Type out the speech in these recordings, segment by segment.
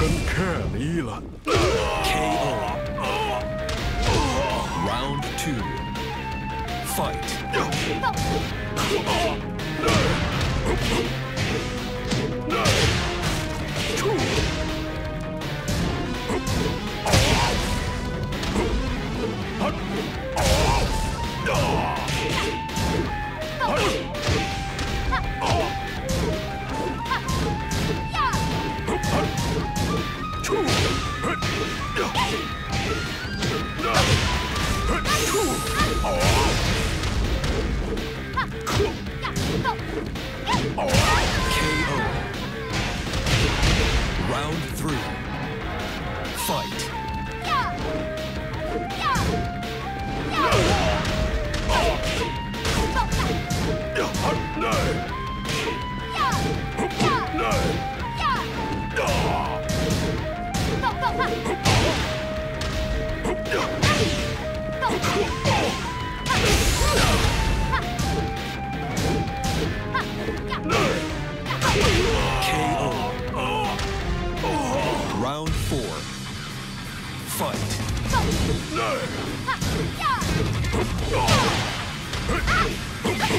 กันแค่นี้ล่ะ KO. Round two. Fight.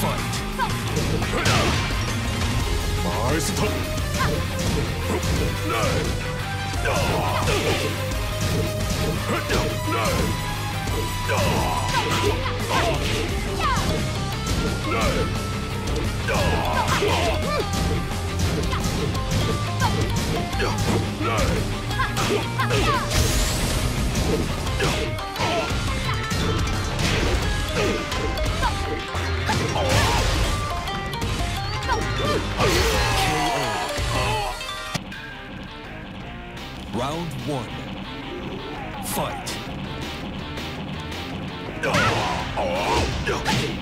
Fight! Mars top! No! Round one. Fight. Oh, oh, oh.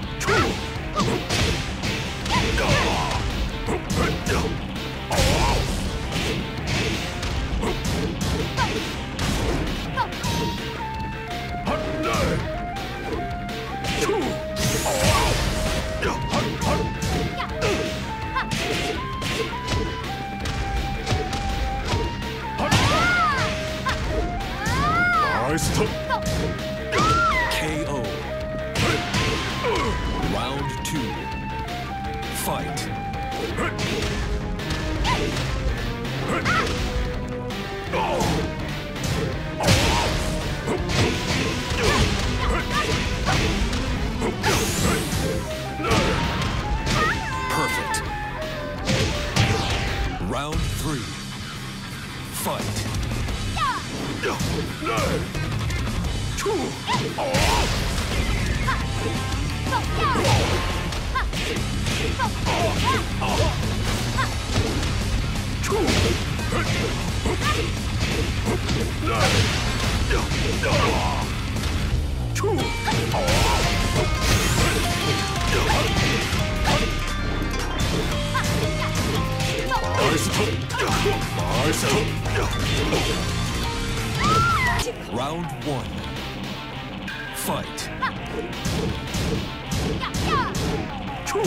KO. Round two. Fight. Perfect. Round one. Fight. 出来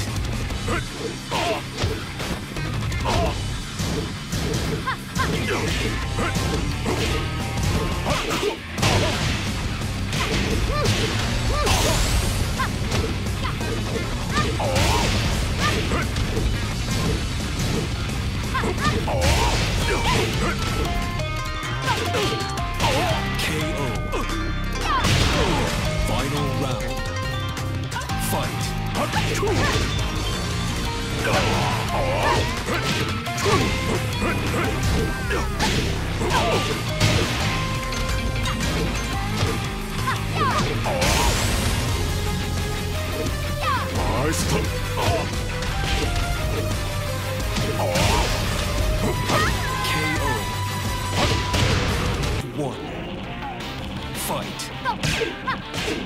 KO. Fight.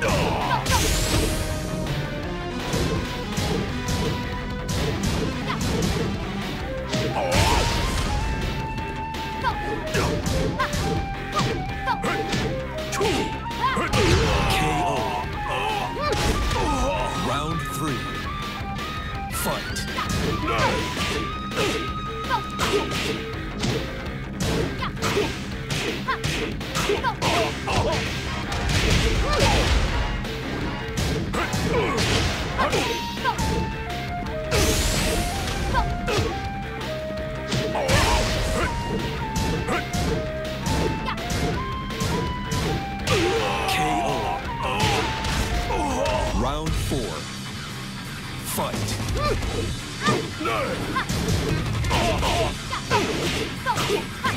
KO. Hmm.